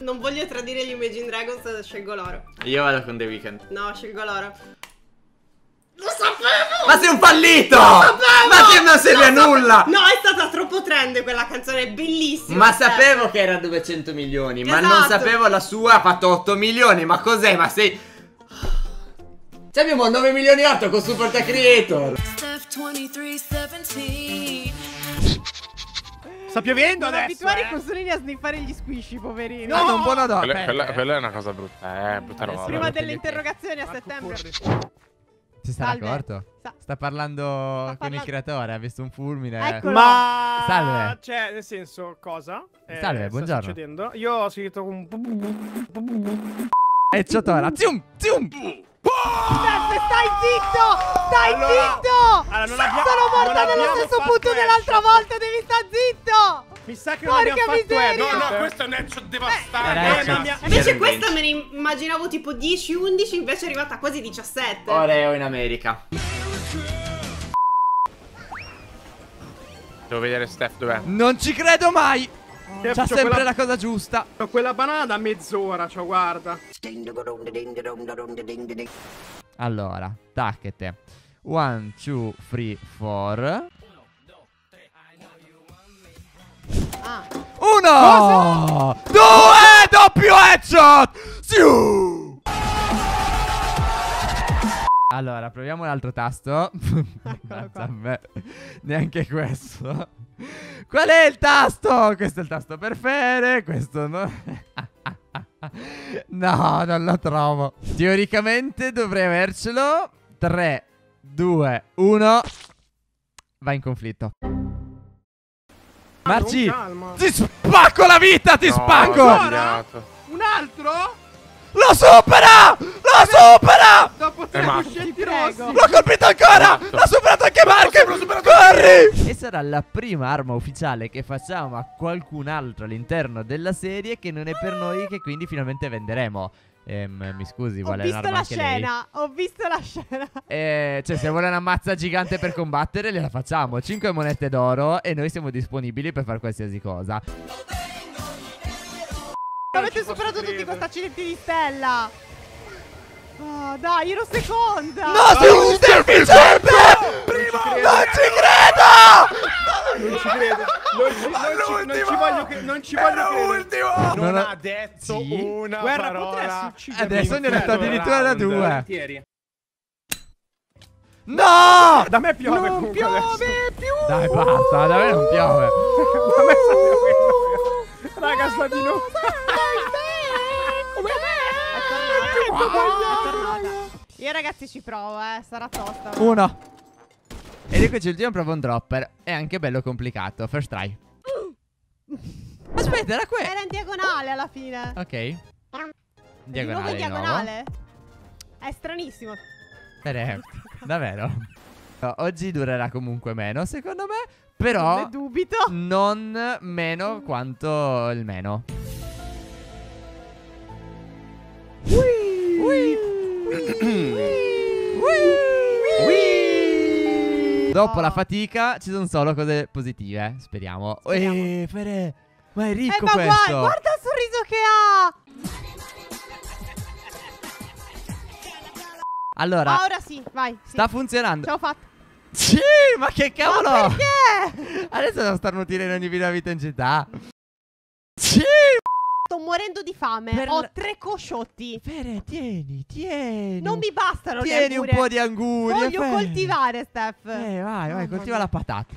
Non voglio tradire gli Imagine Dragons, scelgo loro. Io vado con The Weeknd. No, scelgo loro. Lo sapevo! Ma sei un fallito! Ma che non serve a nulla! No, è stata troppo trend quella canzone, è bellissima. Ma sapevo che era 200 milioni, ma non Esatto. sapevo la sua ha fatto 8 milioni. Ma cos'è? Ma sei. Cioè abbiamo 9 milioni e 8 con Super Creator. Steph 2317. Sta piovendo Non adesso. abituare eh. i consolini a sniffare gli squishy, poverini. No! Hanno un buon odore. Quella, quella- Aspetta. quella è una cosa brutta, eh, brutta roba. Prima delle interrogazioni a settembre. Si sta Salve. d'accordo? Sa- Sta parlando con il creatore, ha visto un fulmine. Eccolo. Ma Salve. Cioè, nel senso, cosa? Eh, Salve, sta buongiorno. succedendo? Io ho scritto un E Ciotora. Zium, zium. Steph, stai zitto! Stai Allora- zitto! Allora, non abbiamo- Sono non morta nello abbiamo stesso fatto punto dell'altra volta, devi stare zitto! Mi sa che non Porca abbiamo fatto miseria! action. No, no, questo è un headshot devastante. Eh, headshot. ma mi ha- Invece questa me ne immaginavo tipo 10-11, invece è arrivata a quasi 17. Oreo in America. Devo vedere Steph dov'è. Non ci credo mai. C'ho sempre quella- la cosa giusta. C'ho quella banana da mezz'ora, ciò guarda. Allora, tacchete. One, two, three, four. Ah, Uno! Due! Doppio headshot! Siu! Allora, proviamo l'altro tasto. Neanche questo. Qual è il tasto? Questo è il tasto per fere. Questo no. no, non lo trovo. Teoricamente dovrei avercelo. 3, 2, 1. Va in conflitto. Marci, ti spacco la vita, ti No, spacco! Un altro? Lo supera! Lo supera! Dopo tre Eh, cuscetti Ti rossi. L'ho colpito ancora! Esatto. L'ha superato anche Mark! Corri! E sarà la prima arma ufficiale che facciamo a qualcun altro all'interno della serie che non è per noi che quindi finalmente venderemo. Ehm, mi scusi, ho vuole visto un'arma la anche lei? scena, ho visto la scena. Eh, cioè, se vuole una mazza gigante per combattere, gliela facciamo. 5 monete d'oro e noi siamo disponibili per fare qualsiasi cosa. Avete ci posso superato tutti questi accidenti di stella. Oh, dai, io ero seconda. No, sei un deficiente! Non ci credo! Non ci credo. Non ci, non ci, non ci voglio che non ci voglio credere. Non ho- ha detto Sì? una Guarda, parola. Adesso ne ho detto Inferno addirittura da due. No! Da me piove non comunque piove adesso. più. Dai, basta, da me non piove. Da me sta piovendo. Raga, sta di nuovo. È tornata, è tornata. Io ragazzi ci provo, eh, sarà tosta. Uno. Ed eccoci l'ultimo provo un dropper. È anche bello complicato. First try. Aspetta, era qui. Era in diagonale alla fine. Ok. Di nuovo Diagonale in di nuovo. diagonale? È stranissimo. Eh, davvero. No, oggi durerà comunque meno, secondo me. Ne Però dubito. non meno quanto il meno. Dopo la fatica ci sono solo cose positive, speriamo. Speriamo. Eeeh, Fere, ma è Eh, ricco ma questo. guarda, guarda il sorriso che ha. Allora, Ah, ora sì, vai. Sì. sta funzionando. Ce l'ho fatta. Sì, ma che cavolo! Ma perché? Adesso devo starnutire in ogni video vita in città. Sì! Sto morendo di fame. Per Ho tre cosciotti. Fere, tieni, tieni. Non mi bastano le Tieni un po' di angurie. Voglio Fere. coltivare, Steph. Eh, vai, vai, Mamma coltiva la patata.